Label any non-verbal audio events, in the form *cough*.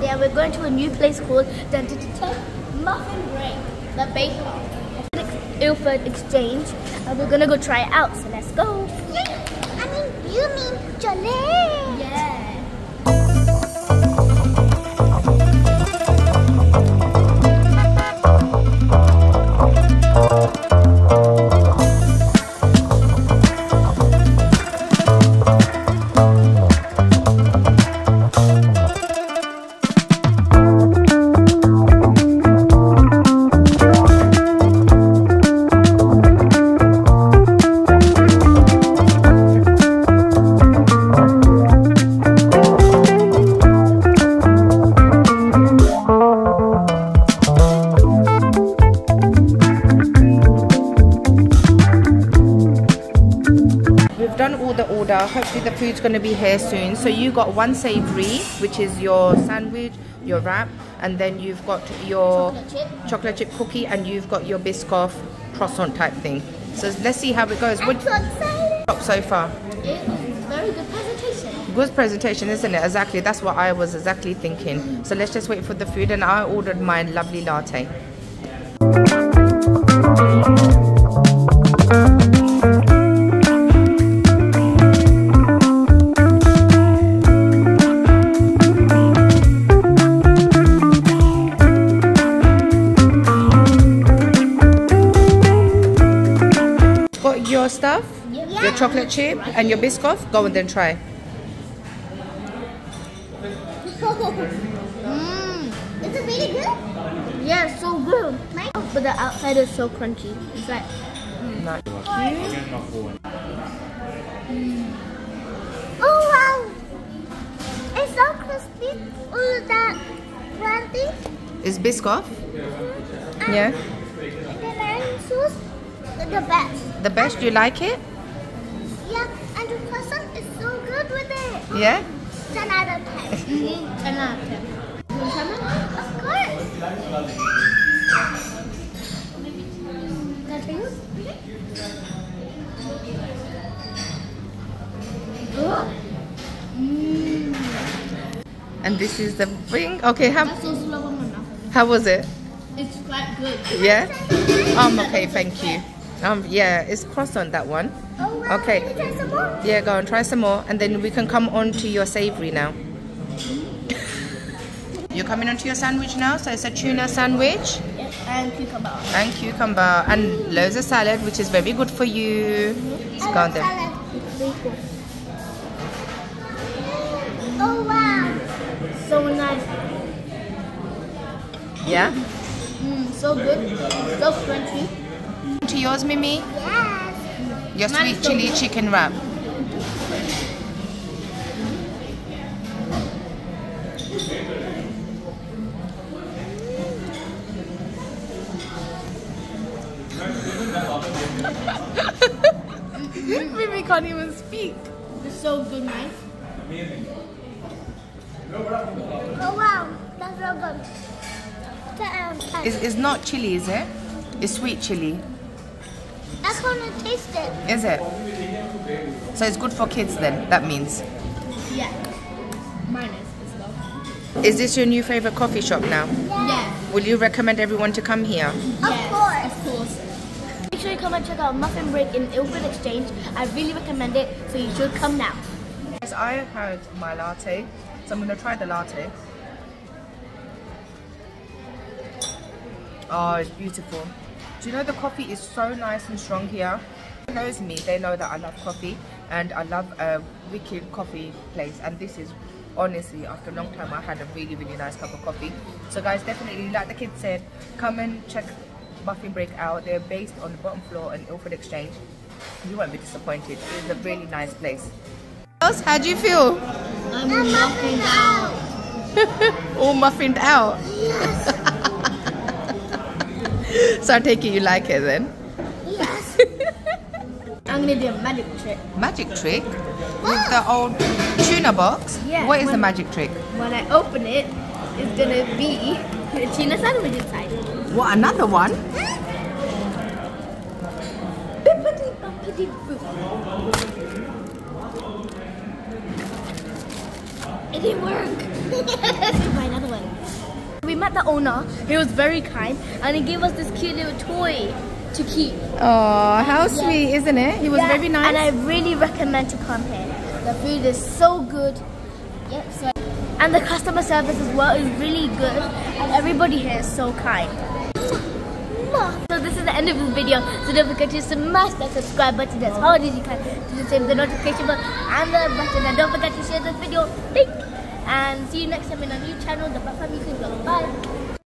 Today we're going to a new place called Dun Muffin Break, the baker. Ilford Exchange, and we're gonna go try it out. So let's go. I mean, you mean Jolie. Yeah. Order. Hopefully the food's going to be here soon. So you got one savory, which is your sandwich, your wrap, and then you've got your Chocolate chip. chocolate chip cookie, and you've got your Biscoff croissant type thing. So let's see how it goes. What so excited. so far? It was very good presentation. Good presentation, isn't it? Exactly. That's what I was exactly thinking. So let's just wait for the food, and I ordered my lovely latte. Got your your chocolate chip, and your Biscoff. Go and then try. Mmm. *laughs* Is it really good? Yeah, so good. But the outside is so crunchy. It's like mm. Nice. Mm. Oh wow. It's so crispy. All that crunchy. Is Biscoff? Mm-hmm. Yeah. The best. The best. You like it? Yeah, and the croissant is so good with it. Yeah. 10 out of 10. 10 out of 10. You want some? of course. Can I try yours? And this is the thing. Okay, how That's so slow on my mouth. how was it? It's quite good. Yeah. Um. Okay. Thank you. Um. Yeah. It's croissant that one. Oh wow. Okay. Can you try some more? Yeah. Go and try some more, and then we can come on to your savory now. You're coming onto your sandwich now. So it's a tuna sandwich Yes, and cucumber. and cucumber and loads of salad, which is very good for you. It's I gone there. salad. It's very cool. Oh wow. So nice. Yeah. Mm, so good. So crunchy. To yours, Mimi. Yes. Your sweet chili chicken wrap. *laughs* Mimi can't even speak. It's so good, nice. Oh wow. That's so good. 10 out of 10. It's, it's not chili, is it? It's sweet chili, I want to taste it. is it? So it's good for kids then, that means. Yeah. Mine is as well. Is this your new favorite coffee shop now? Yeah. Will you recommend everyone to come here? yes, course. Of course. Make sure you come and check out Muffin Break in Ilford Exchange. I really recommend it, so you should come now. Yes, I have had my latte, so I'm going to try the latte. Oh, it's beautiful. Do you know the coffee is so nice and strong here? Who knows me, they know that I love coffee and I love a wicked coffee place and this is honestly after a long time I had a really really nice cup of coffee. So guys definitely like the kids said, come and check Muffin Break out. They're based on the bottom floor in Ilford Exchange. You won't be disappointed. It's a really nice place. How do you feel? I'm muffin out. *laughs* all muffined out. *laughs* *laughs* so I take it you like it then? Yes. *laughs* I'm gonna do a magic trick. Magic trick with the old tuna box. Yeah, What is the magic trick? When I open it, it's gonna be a tuna sandwich inside. What another one? Bippity boppity boop. It didn't work. *laughs* met the owner. He was very kind, and he gave us this cute little toy to keep. Oh, how sweet, isn't it? He was Yeah, very nice. And I really recommend to come here. The food is so good. Yep. So, and the customer service as well is really good, and everybody here is so kind. So this is the end of this video. So don't forget to smash that subscribe button as hard as you can to the same the notification bell and the button. And don't forget to share this video. Link. And see you next time in a new channel, the Butt Fam YouTube Vlog. Bye.